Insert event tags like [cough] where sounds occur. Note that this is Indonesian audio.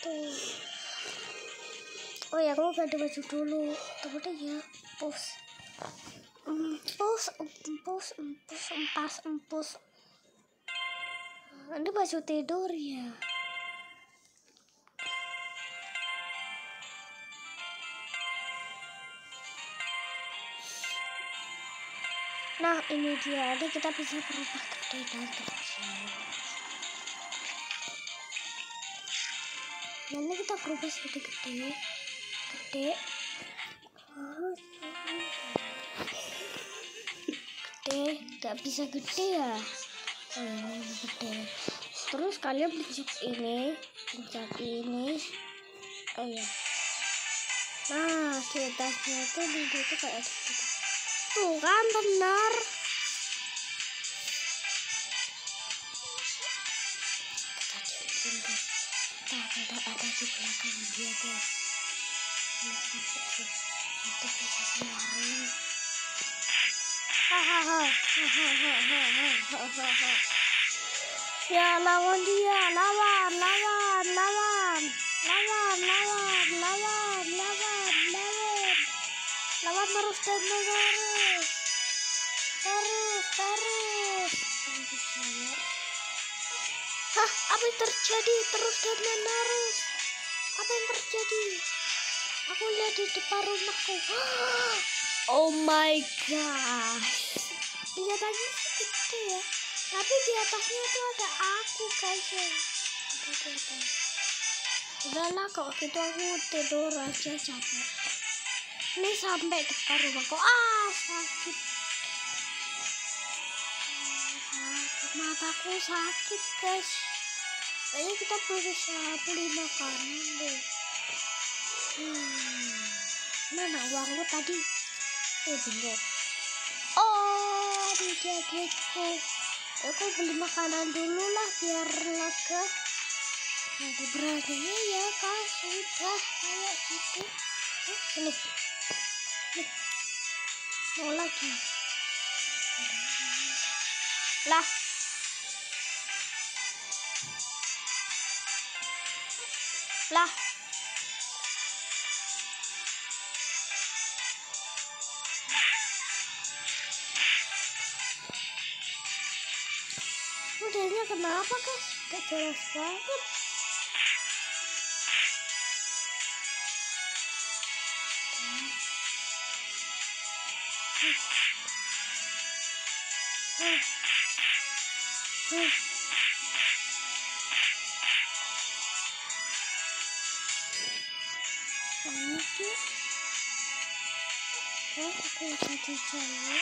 itu oh ya kamu ganti baju dulu. Tapi ya push empus empus empus empas empus. Ini baju tidur ya. Nah ini dia, jadi kita bisa berubah gede dan ini kita berubah sedikit gede, gede, gede, nggak bisa gede ya. Ini gede. Terus kalian pencet ini, pencet ini. Oh ya. Nah, atasnya tuh di itu kayak gitu. Tuh kan benar. Kita ada ada di belakang dia guys. Ini sampai sih. Itu bisa. Hahaha. Ya lawan dia, lawan, lawan, lawan, lawan, lawan, lawan, lawan, lawan, lawan terus dan terus, terus, apa yang terjadi terus dan menerus? Apa yang terjadi? Aku lihat di depan rumahku. [gasps] Oh my gosh. Lihat aja gede ya tapi di atasnya itu ada aku guys ya ada di atas kok gitu aku tidur aja capek ini sampai depan rumahku ah sakit mataku sakit guys kayaknya kita berusaha beli makanan deh. Hmm. mana uangku tadi? Eh bingung. Oh di jaketku aku beli makanan dulu lah biar lega. Ada beraninya ya kak. Sudah kayak gitu. Eh, ini nih. Mau lagi? Lah là Интересно, канапа, которая спала. Mm-hmm. Nasıl koyacağız içeriye?